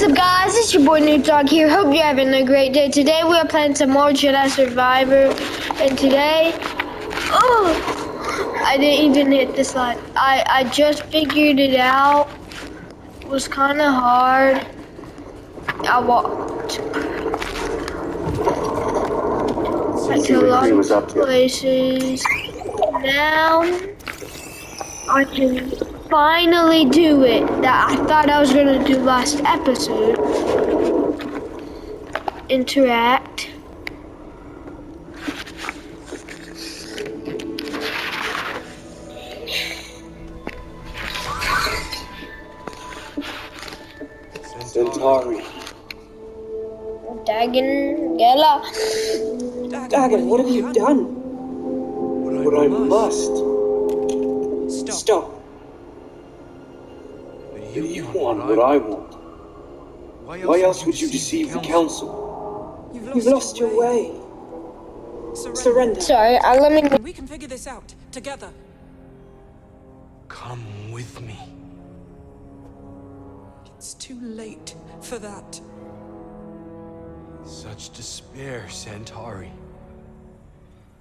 What's up guys, it's your boy Newt Dawg here. Hope you're having a great day. Today we are playing some more Jedi Survivor. And today, oh, I didn't even hit this line. I, I just figured it out. It was kind of hard. I walked I to a lot of places. Now, I can finally do it that I thought I was gonna do last episode. Interact. Santari. Dagan Gera. Dagan, what have you done? What I must. Stop. Stop. You, You want what I want. Why else would you deceive the council? You've lost your way. Surrender. Sorry, I let me. We can figure this out together. Come with me. It's too late for that. Such despair, Santari.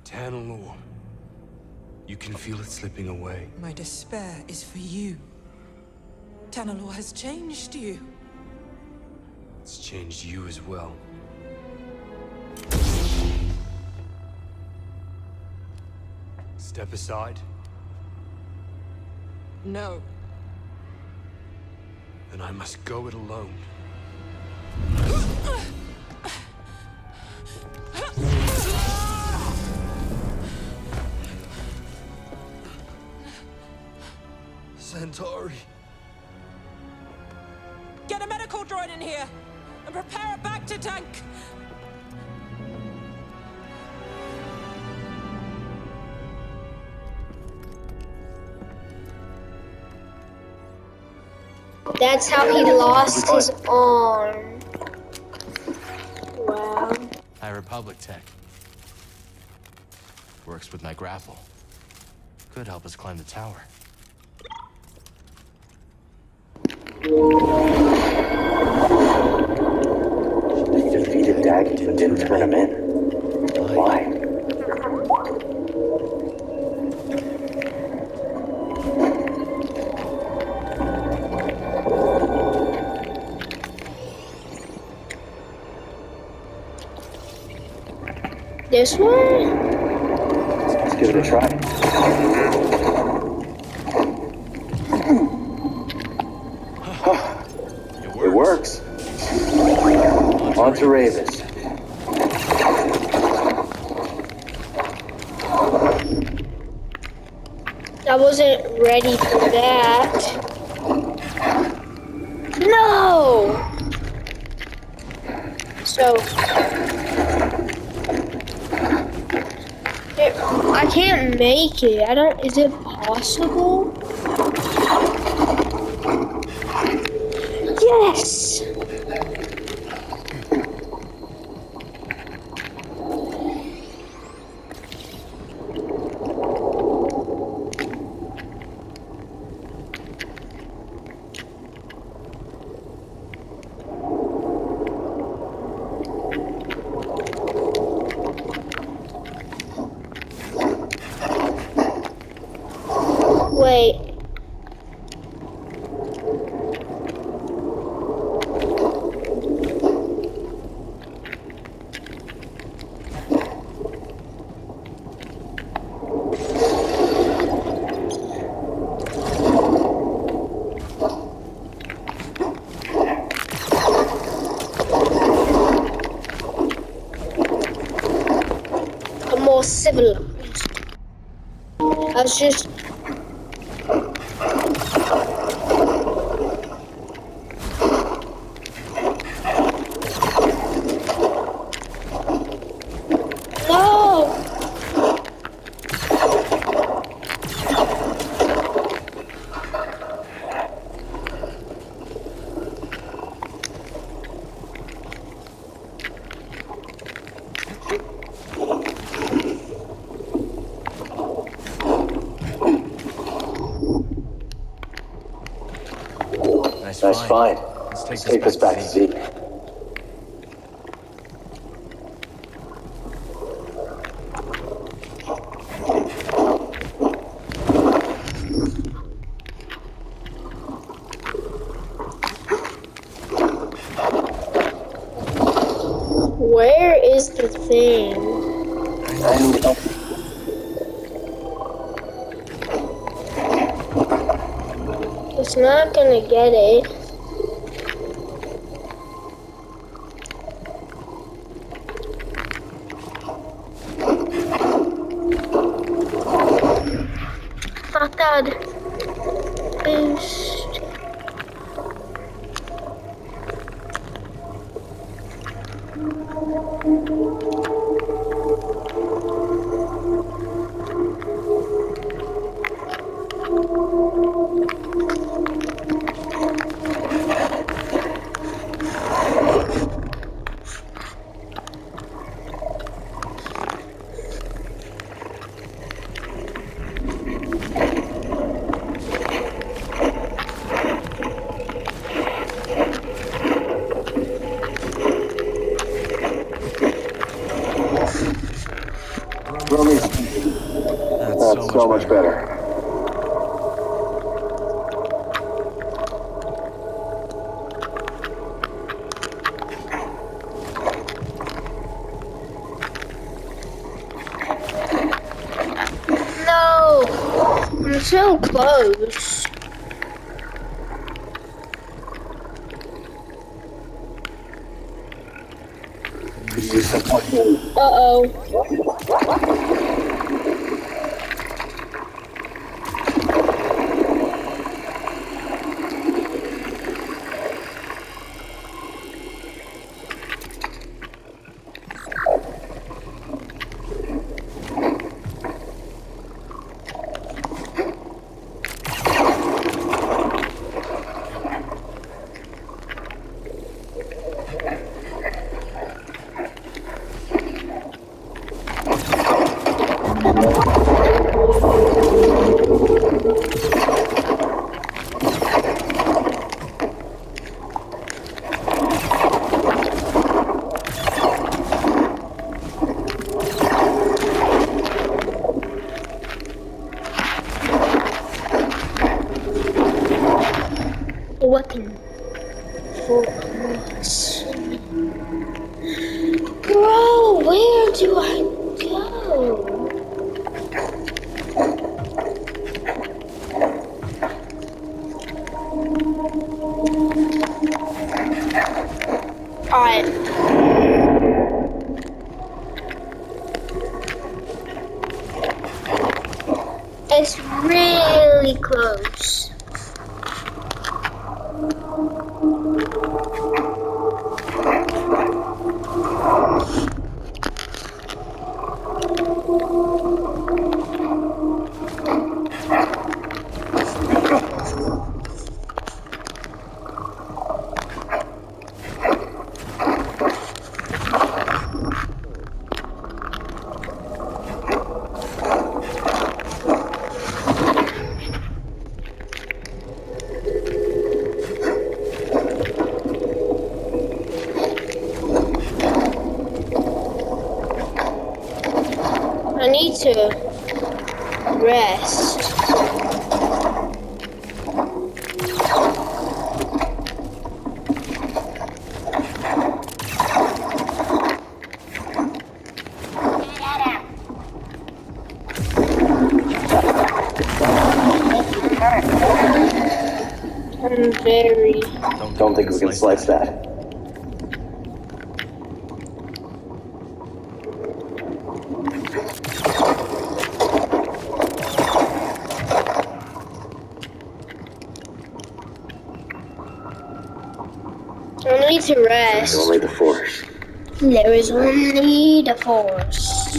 Tanalorr. You can feel it slipping away. My despair is for you. Tanalorr has changed you. It's changed you as well. Step aside, No. then I must go it alone. Santari. In here and prepare a back to tank. That's how he lost his arm. Wow. High Republic tech. Works with my grapple. Could help us climb the tower. Defeated Dagan, but didn't turn him in. Why? This one? Let's give it a try. It works. On to Rayvis. I wasn't ready for that. No! So. It, I can't make it. I don't. Is it possible? Yes! Wait. A more civilized. I was just No! Nice, Nice find. find. Let's take, Take us back to Zeke. Where is the thing? And It's not gonna get it. Uh oh. Very Don't think we can slice that. I need to rest. Only the force. There is only the force.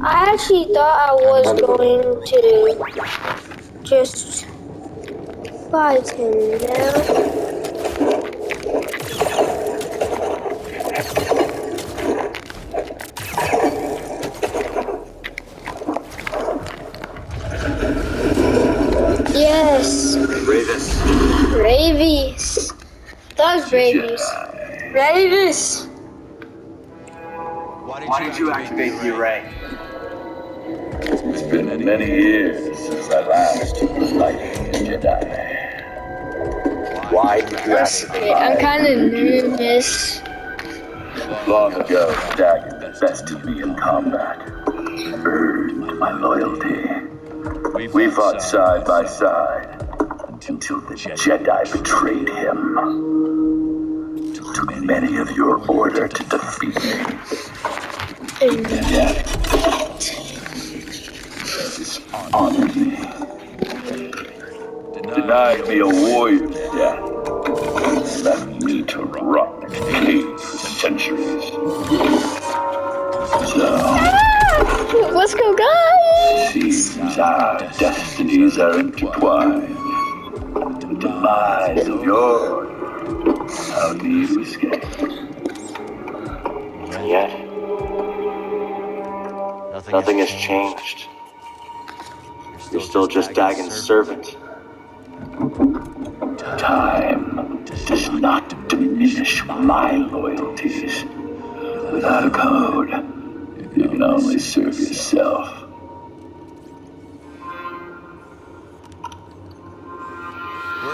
I actually thought I was going to just fight him now. Yes, Rayvis. Ravies. That was Rayvis. Uh, Rayvis! Why did you activate the array? It's been many years since I last took the light Jedi. Why did you activate I'm kind of nervous. Long ago, Dagan bested me in combat. Earned my loyalty. We fought side by side until the Jedi betrayed him. Took many of your order to defeat me. Yet, honored me. Denied me a warrior's death. Left me to rot in a cave for centuries. So, Let's go, guys! seems our destinies are intertwined. The demise of yours. How do you escape? And yet, Nothing, nothing has changed. You're still just Dagan's servant. Time does not diminish my loyalties. Without a code, you can only serve yourself.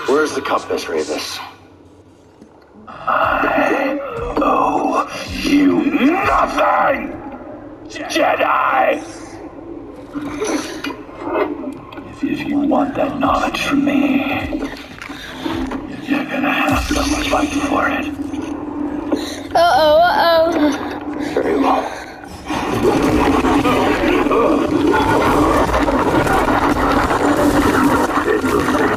Where's the compass, Rayvis? I owe you nothing! Jedi! If, if you want that knowledge from me, you're gonna have to fight for it. Uh-oh, uh-oh. Very well. Let's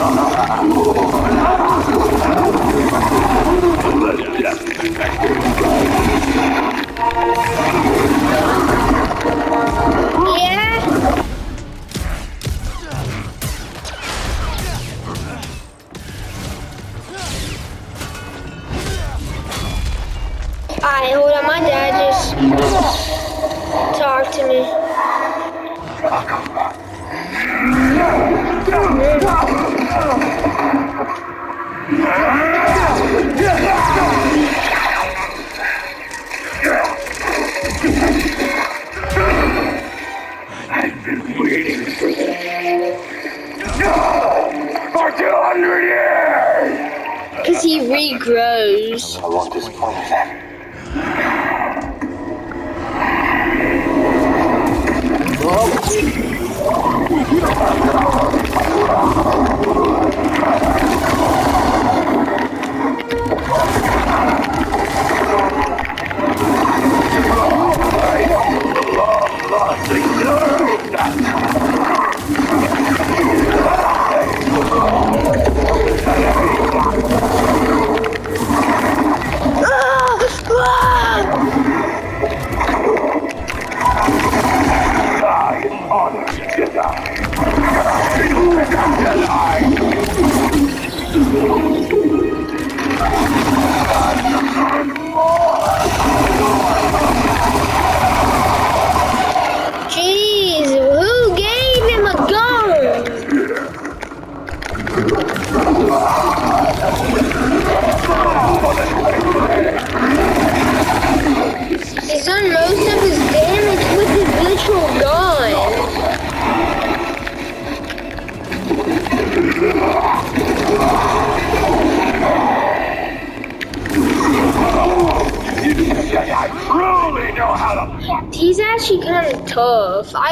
Yeah? as he regrows. I want this point of Die in honor, Jedi. Jedi.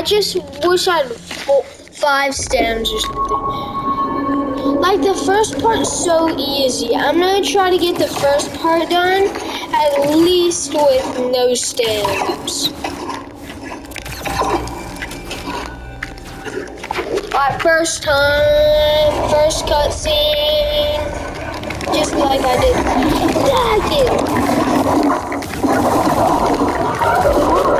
just wish I had five stems or something. Like the first part's so easy. I'm gonna try to get the first part done at least with no stems. Alright, first time, first cutscene, just like I did. Dang it!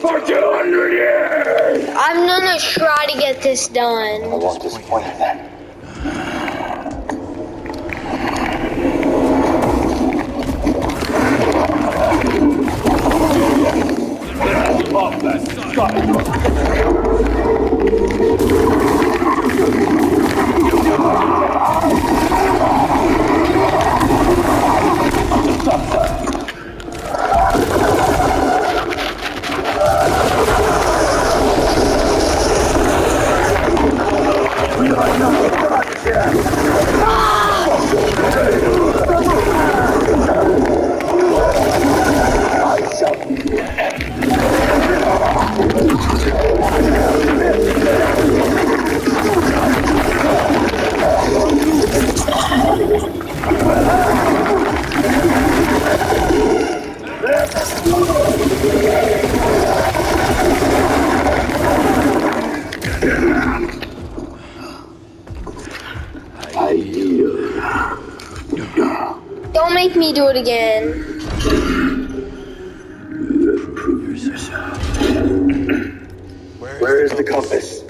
For 200! I'm gonna try to get this done. I won't disappoint you then. か。Where is the compass?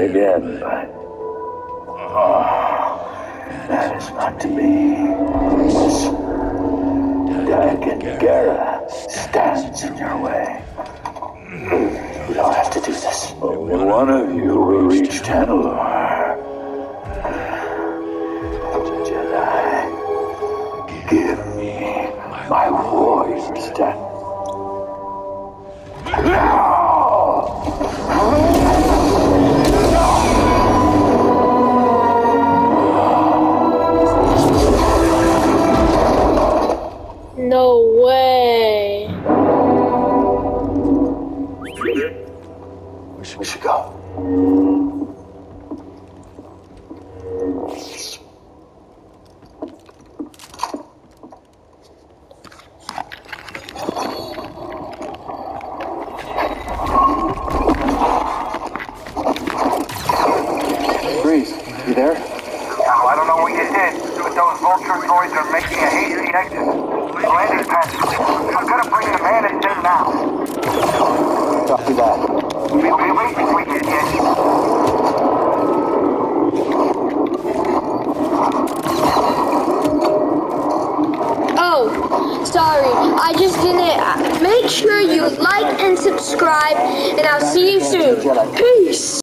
again, but. Oh, that is not to be. Dagan Gera stands in your way. We don't have to do this. Only one of you will reach Tanalorr. Jedi, give me my warrior's death. no way.